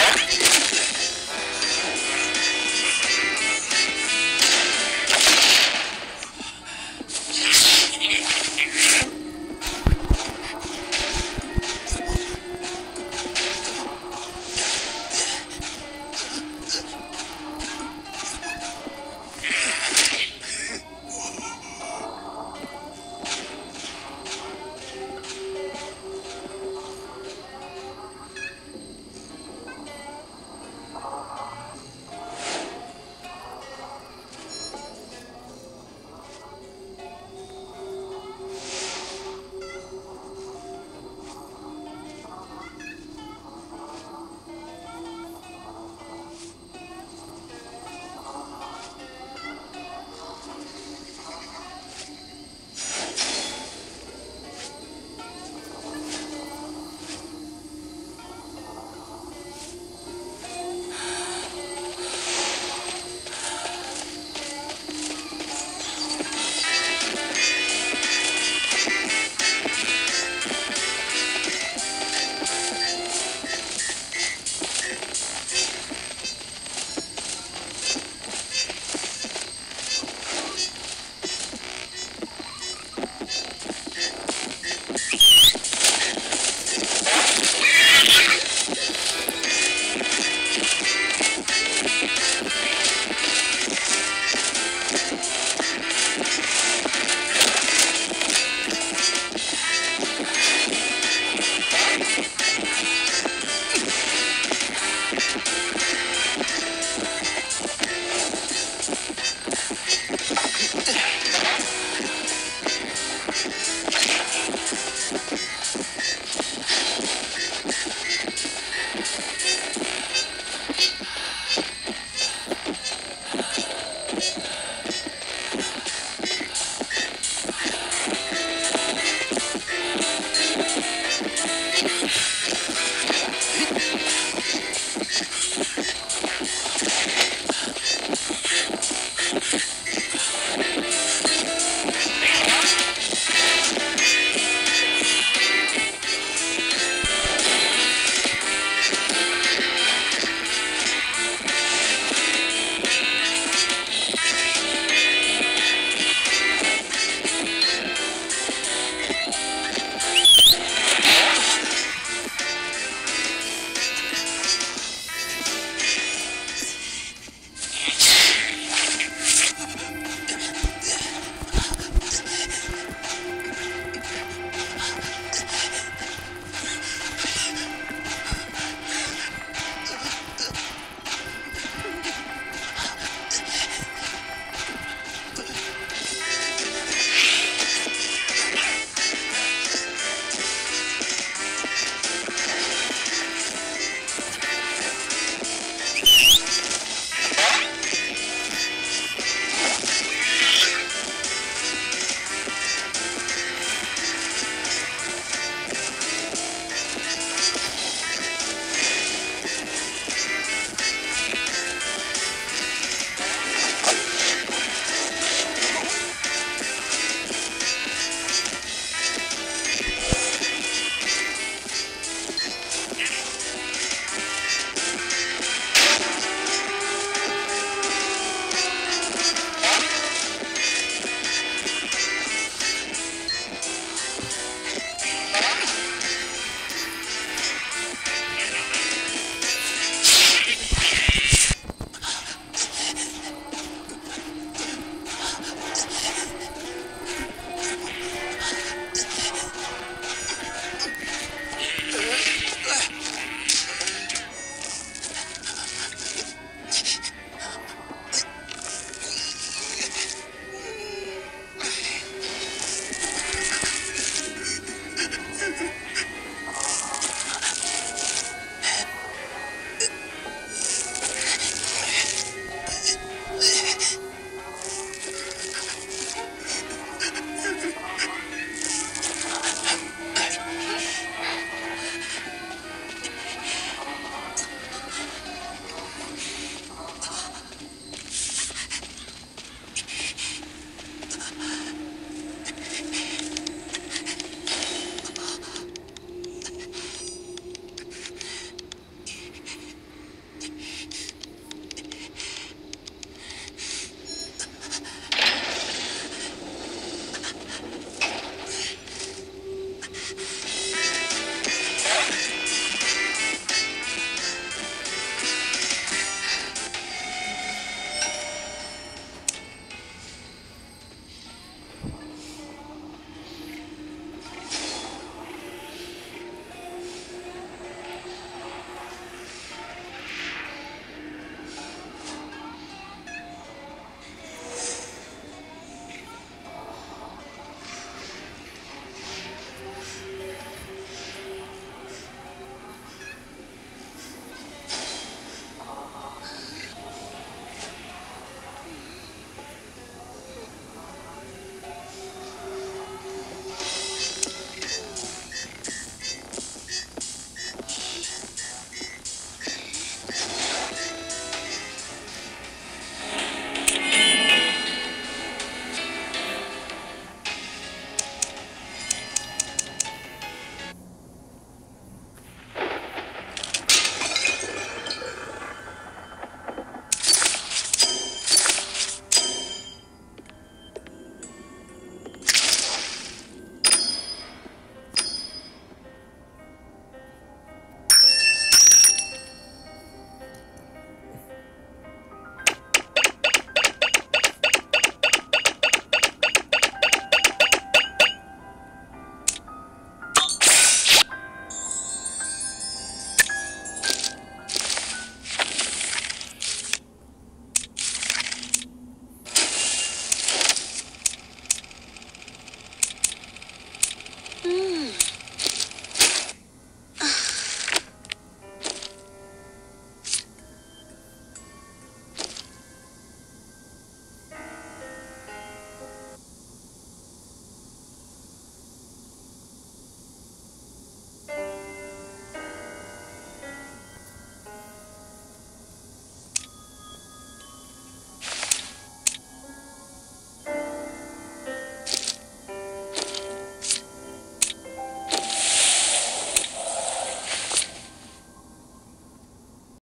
いいね!